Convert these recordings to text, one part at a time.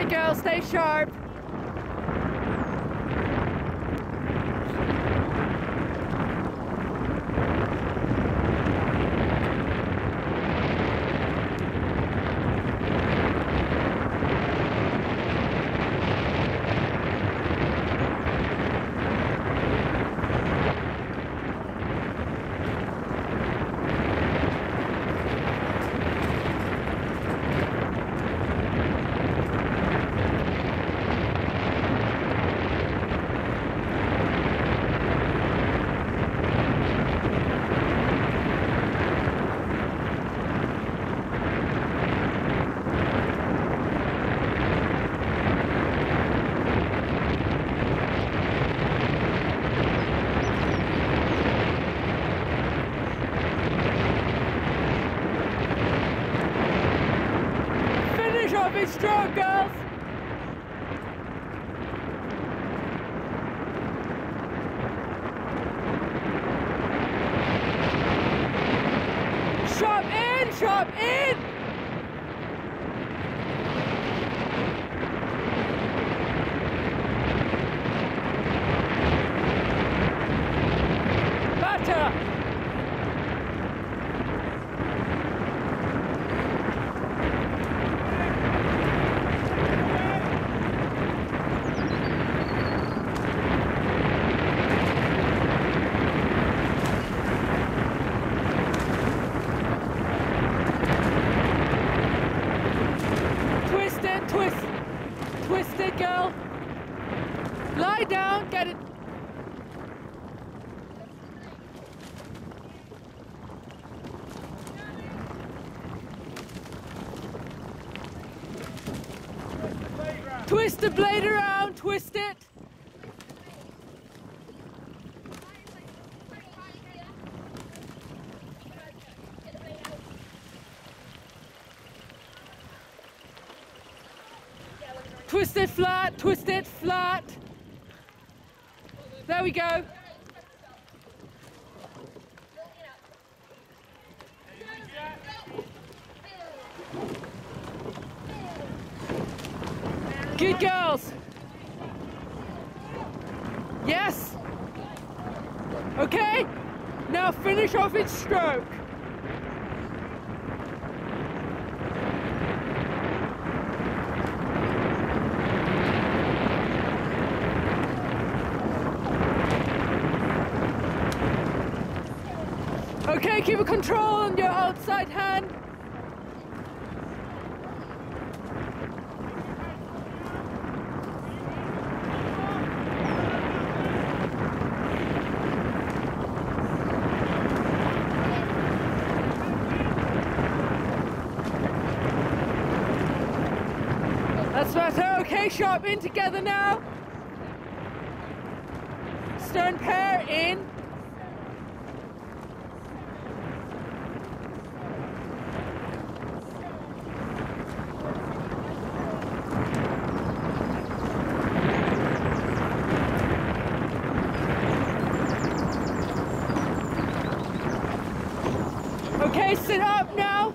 right, girls, stay sharp. Twist the blade around, twist it. Twist it flat, twist it flat. There we go. Good girls. Yes. Okay. Now finish off its stroke. Okay, keep a control on your outside hand. Sharp in together now. Stern pair in. Okay, sit up now.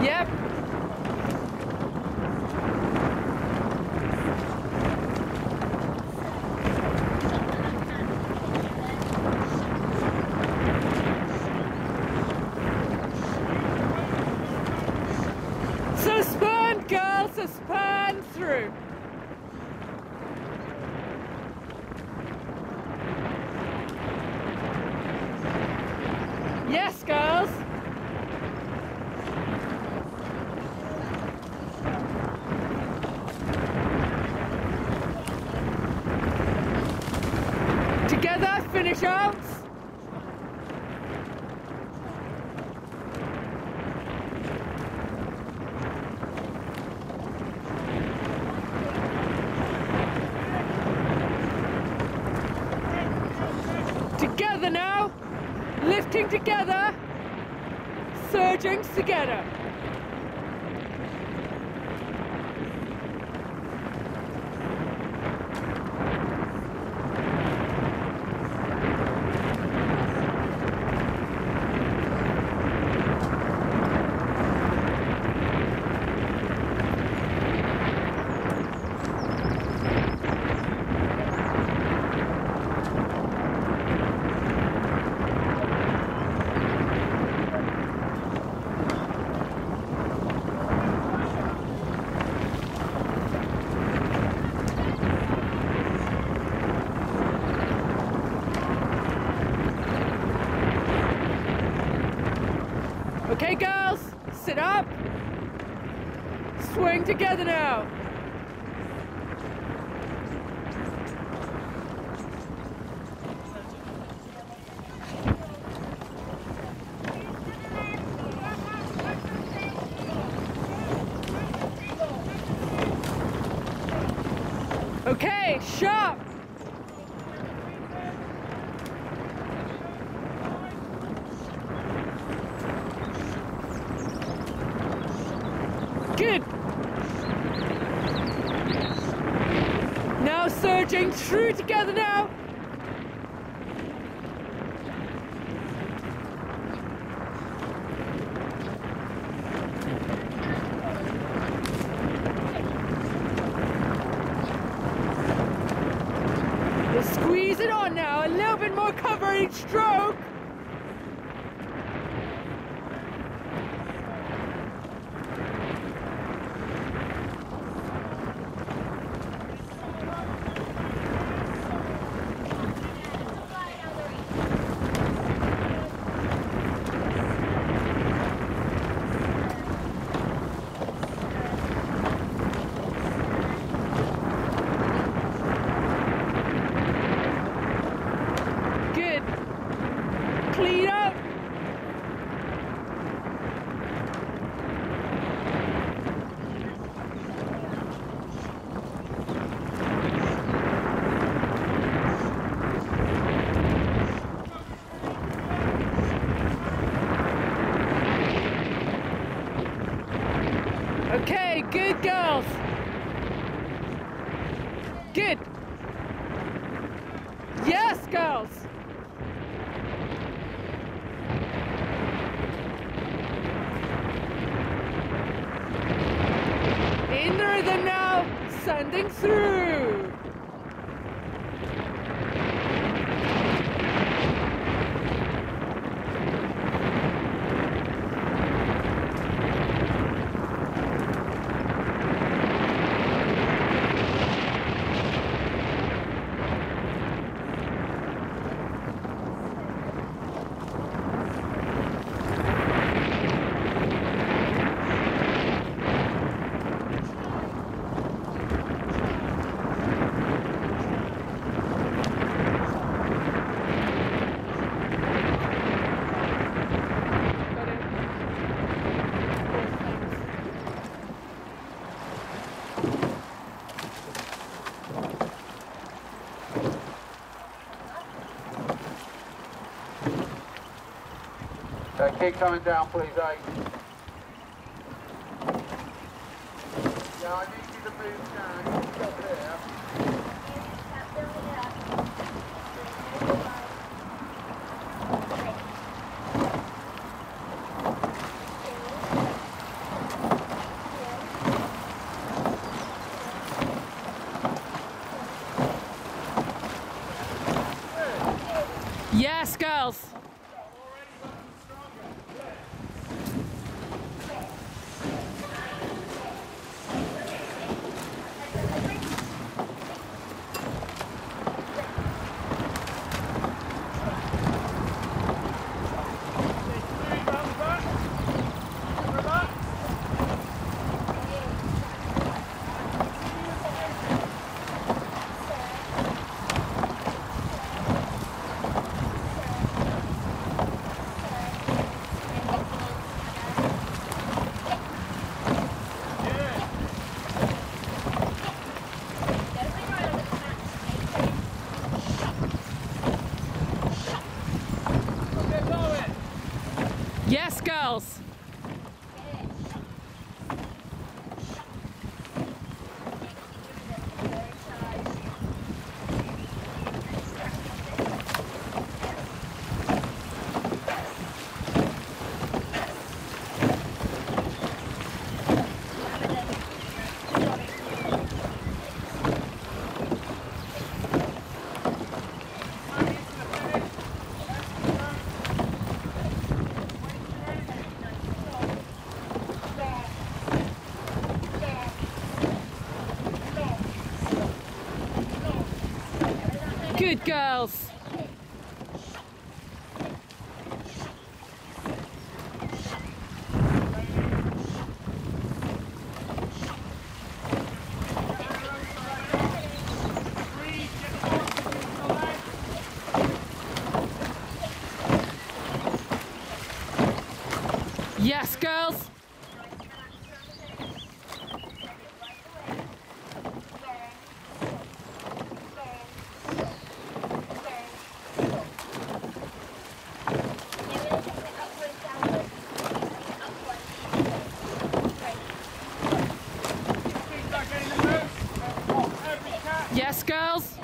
Yep. Suspend, girl, suspend through. Yes, girls. Together, finish out. Swing together. Surging together. Okay, girls, sit up. Swing together now. Okay, sharp. Good. Now surging through together now. Just squeeze it on now. A little bit more cover each stroke. Good. Clean up. Okay, good girls. Good. Yes, girls. In the rhythm now, sending through. Keep coming down, please, eh? Yeah, I need you to move down. You there. Yes, girls. Good girls. Yes, girls. Yes, girls.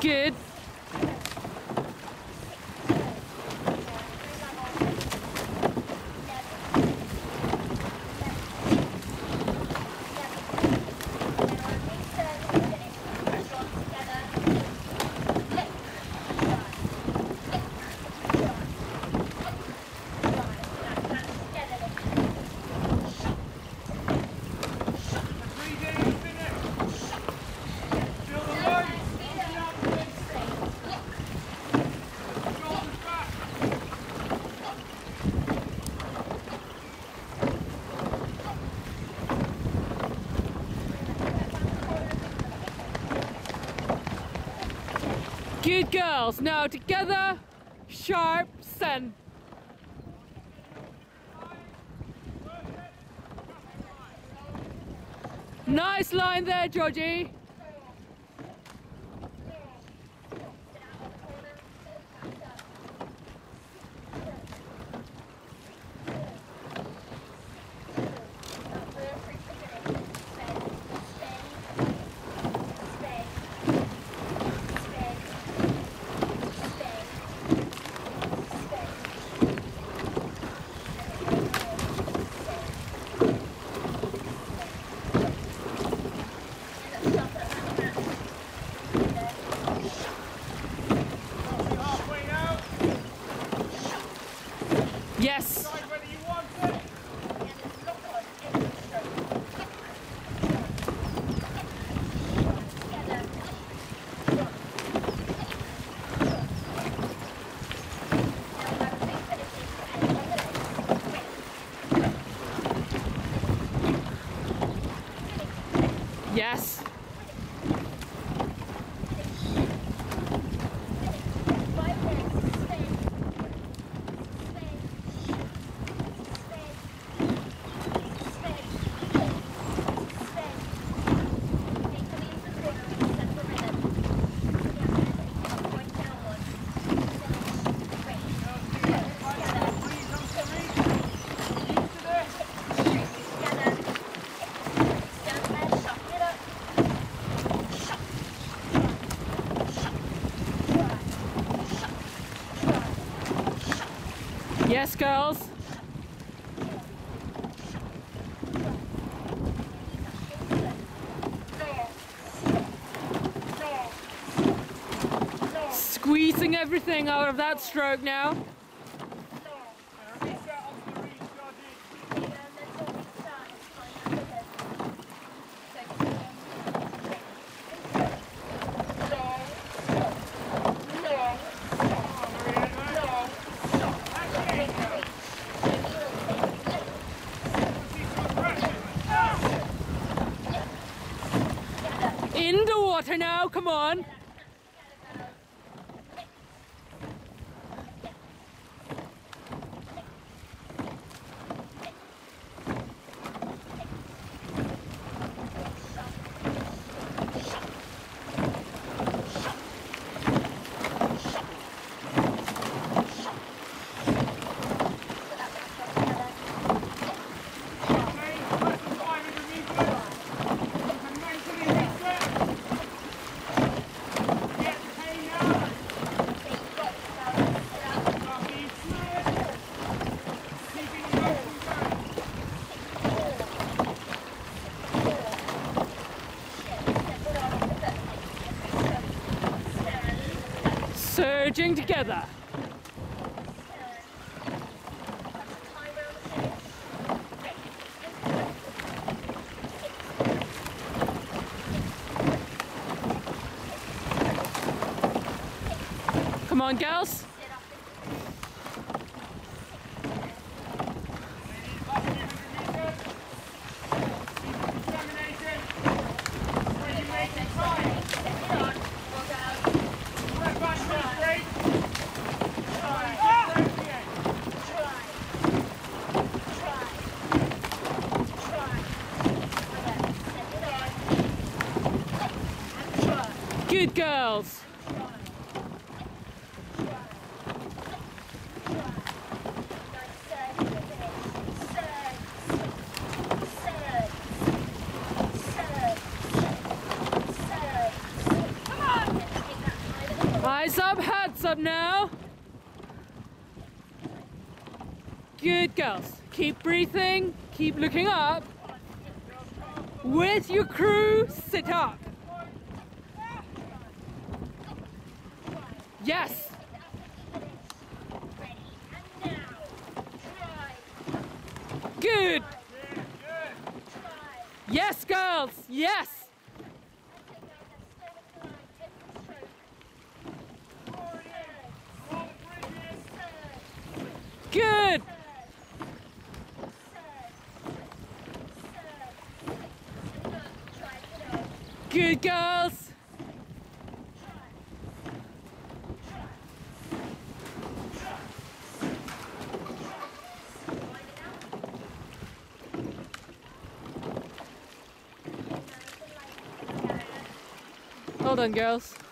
Good. Good girls. Now together, sharp, send. Nice line there, Georgie. Yes. Yes, girls. Squeezing everything out of that stroke now. In the water now, come on. Converging together. Come on, girls. Good girls. Eyes up, heads up now. Good girls. Keep breathing, keep looking up. With your crew, sit up. Yes. Good. Yes, girls. Yes. Good. Good girls. Hold on, girls.